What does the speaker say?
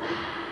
あ。